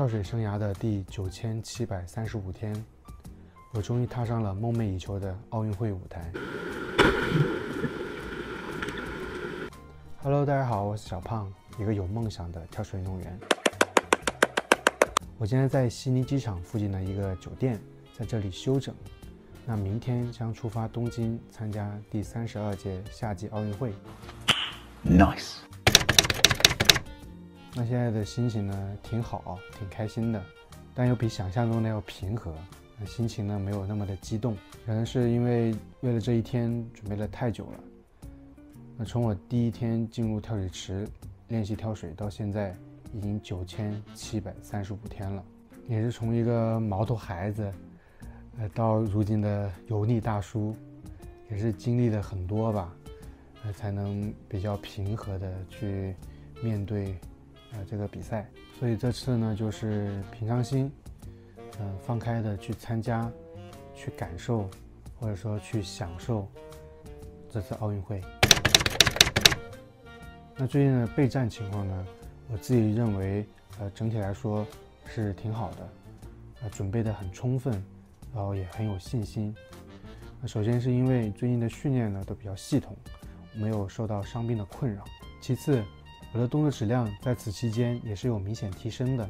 跳水生涯的第九千七百三十五天，我终于踏上了梦寐以求的奥运会舞台。Hello，大家好，我是小胖，一个有梦想的跳水运动员。我现在在悉尼机场附近的一个酒店，在这里休整。那明天将出发东京参加第三十二届夏季奥运会。Nice。那现在的心情呢，挺好，挺开心的，但又比想象中的要平和。心情呢，没有那么的激动，可能是因为为了这一天准备了太久了。那从我第一天进入跳水池练习跳水到现在，已经九千七百三十五天了，也是从一个毛头孩子，呃，到如今的油腻大叔，也是经历了很多吧，呃，才能比较平和的去面对，呃，这个比赛。所以这次呢，就是平常心，嗯，放开的去参加，去感受，或者说去享受这次奥运会。那最近的备战情况呢？我自己认为，呃，整体来说是挺好的，呃，准备的很充分，然后也很有信心。那首先是因为最近的训练呢都比较系统，没有受到伤病的困扰。其次，我的动作质量在此期间也是有明显提升的，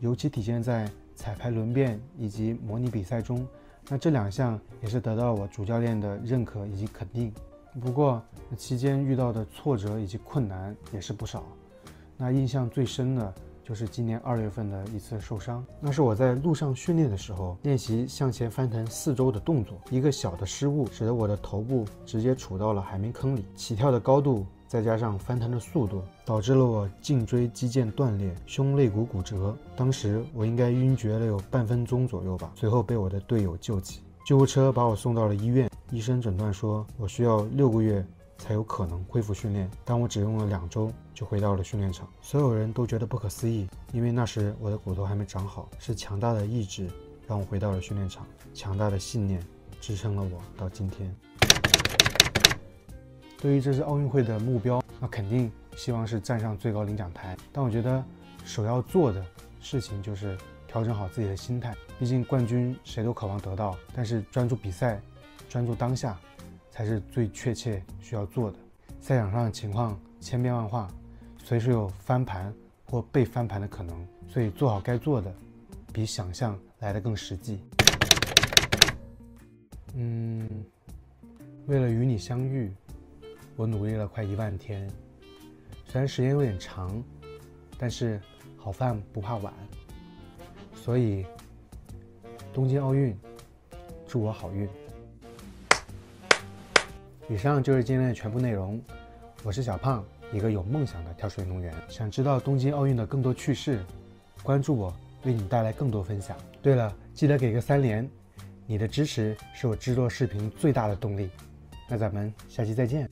尤其体现在彩排轮变以及模拟比赛中。那这两项也是得到我主教练的认可以及肯定。不过，期间遇到的挫折以及困难也是不少。那印象最深的就是今年二月份的一次受伤。那是我在路上训练的时候，练习向前翻腾四周的动作，一个小的失误，使得我的头部直接杵到了海绵坑里。起跳的高度再加上翻腾的速度，导致了我颈椎肌腱断裂，胸肋骨骨折。当时我应该晕厥了有半分钟左右吧，随后被我的队友救起，救护车把我送到了医院。医生诊断说，我需要六个月才有可能恢复训练，但我只用了两周就回到了训练场。所有人都觉得不可思议，因为那时我的骨头还没长好。是强大的意志让我回到了训练场，强大的信念支撑了我到今天。对于这次奥运会的目标，那肯定希望是站上最高领奖台。但我觉得首要做的事情就是调整好自己的心态。毕竟冠军谁都渴望得到，但是专注比赛。专注当下，才是最确切需要做的。赛场上的情况千变万化，随时有翻盘或被翻盘的可能，所以做好该做的，比想象来的更实际。嗯，为了与你相遇，我努力了快一万天。虽然时间有点长，但是好饭不怕晚。所以，东京奥运，祝我好运。以上就是今天的全部内容。我是小胖，一个有梦想的跳水运动员。想知道东京奥运的更多趣事，关注我，为你带来更多分享。对了，记得给个三连，你的支持是我制作视频最大的动力。那咱们下期再见。